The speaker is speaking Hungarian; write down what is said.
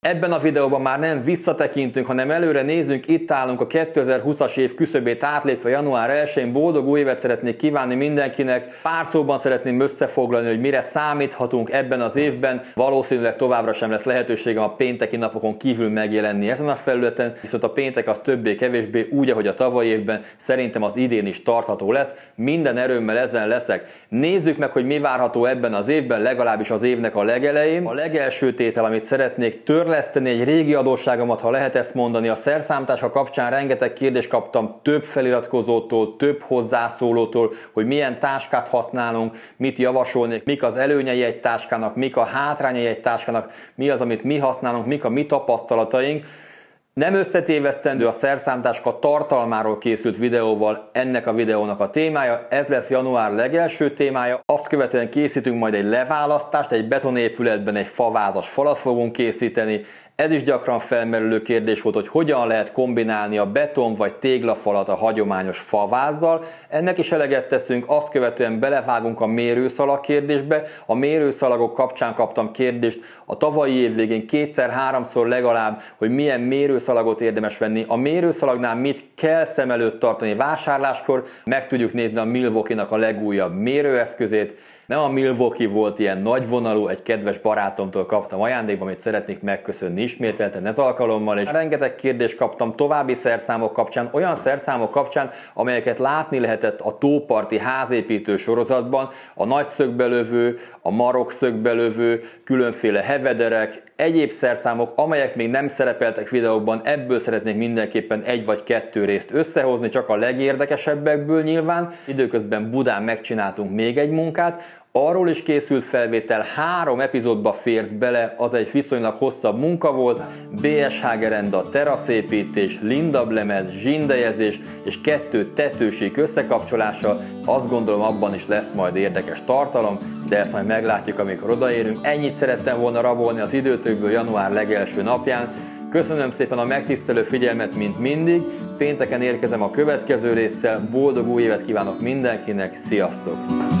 Ebben a videóban már nem visszatekintünk, hanem előre nézünk, itt állunk a 2020-as év küszöbét átlépve január 1-én. Boldog új évet szeretnék kívánni mindenkinek. Pár szóban szeretném összefoglalni, hogy mire számíthatunk ebben az évben. Valószínűleg továbbra sem lesz lehetőségem a pénteki napokon kívül megjelenni ezen a felületen, viszont a péntek az többé-kevésbé úgy, ahogy a tavalyi évben szerintem az idén is tartható lesz. Minden erőmmel ezen leszek. Nézzük meg, hogy mi várható ebben az évben, legalábbis az évnek a legelején. A legelső tétel, amit szeretnék tör törleszteni egy régi adósságomat, ha lehet ezt mondani. A szerszámtása kapcsán rengeteg kérdést kaptam több feliratkozótól, több hozzászólótól, hogy milyen táskát használunk, mit javasolnék, mik az előnyei egy táskának, mik a hátrányai egy táskának, mi az, amit mi használunk, mik a mi tapasztalataink. Nem összetévesztendő a szerszámtáska tartalmáról készült videóval ennek a videónak a témája, ez lesz január legelső témája, azt követően készítünk majd egy leválasztást, egy betonépületben egy favázas falat fogunk készíteni, ez is gyakran felmerülő kérdés volt, hogy hogyan lehet kombinálni a beton vagy téglafalat a hagyományos favázzal. Ennek is eleget teszünk, azt követően belevágunk a mérőszalag kérdésbe. A mérőszalagok kapcsán kaptam kérdést a tavalyi év végén kétszer-háromszor legalább, hogy milyen mérőszalagot érdemes venni. A mérőszalagnál mit kell szem előtt tartani vásárláskor, meg tudjuk nézni a Milwaukee-nak a legújabb mérőeszközét, nem a Milwaukee volt ilyen nagyvonalú, egy kedves barátomtól kaptam ajándékba, amit szeretnék megköszönni ismételten ez alkalommal, és rengeteg kérdést kaptam további szerszámok kapcsán, olyan szerszámok kapcsán, amelyeket látni lehetett a tóparti házépítő sorozatban, a nagy szögbelövő, a marok szögbelövő, különféle hevederek, egyéb szerszámok, amelyek még nem szerepeltek videókban, ebből szeretnék mindenképpen egy vagy kettő részt összehozni, csak a legérdekesebbekből nyilván. Időközben Budán megcsináltunk még egy munkát, Arról is készült felvétel, három epizódba fért bele, az egy viszonylag hosszabb munka volt, BSH gerenda, teraszépítés, lindablemez, zsindejezés és kettő tetőség összekapcsolása, azt gondolom abban is lesz majd érdekes tartalom, de ezt majd meglátjuk, amikor odaérünk. Ennyit szerettem volna rabolni az időtökből január legelső napján. Köszönöm szépen a megtisztelő figyelmet, mint mindig. Pénteken érkezem a következő résszel. Boldog új évet kívánok mindenkinek. Sziasztok!